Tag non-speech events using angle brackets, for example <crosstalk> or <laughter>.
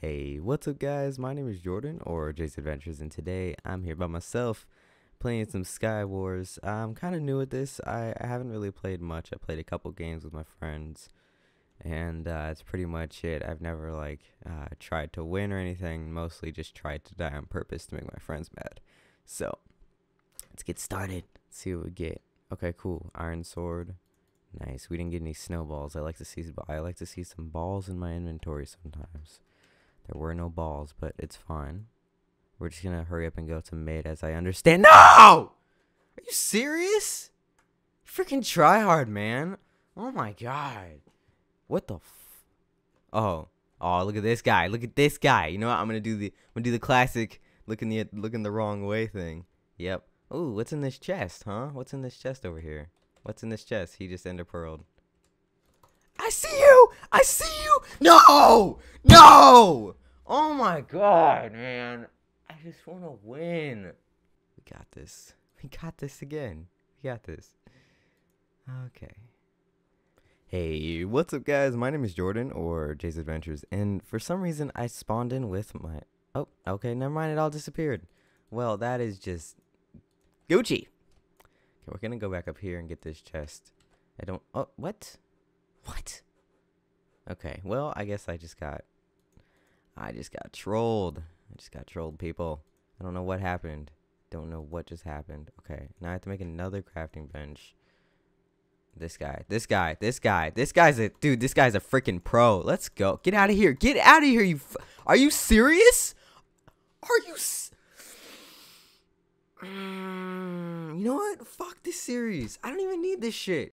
Hey, what's up, guys? My name is Jordan, or Jay's Adventures, and today I'm here by myself playing some Sky Wars. I'm kind of new at this. I, I haven't really played much. I played a couple games with my friends, and uh, that's pretty much it. I've never like uh, tried to win or anything. Mostly just tried to die on purpose to make my friends mad. So let's get started. Let's see what we get. Okay, cool. Iron sword. Nice. We didn't get any snowballs. I like to see. I like to see some balls in my inventory sometimes. There were no balls, but it's fine. We're just gonna hurry up and go to mid as I understand. No! Are you serious? Freaking try hard, man. Oh my god. What the f- Oh. Oh, look at this guy. Look at this guy. You know what? I'm gonna do the I'm gonna do the classic looking the looking the wrong way thing. Yep. Ooh, what's in this chest, huh? What's in this chest over here? What's in this chest? He just ender. I see you! I see you! No! No! Oh my god, man. I just want to win. We got this. We got this again. We got this. Okay. Hey, what's up, guys? My name is Jordan, or Jay's Adventures, and for some reason I spawned in with my. Oh, okay, never mind. It all disappeared. Well, that is just Gucci. Okay, we're gonna go back up here and get this chest. I don't. Oh, what? What? Okay, well, I guess I just got I just got trolled. I just got trolled, people. I don't know what happened. Don't know what just happened. Okay, now I have to make another crafting bench. This guy, this guy, this guy, this guy's a dude. This guy's a freaking pro. Let's go. Get out of here. Get out of here. You, are you serious? Are you? Mm, <sighs> you know what? Fuck this series. I don't even need this shit.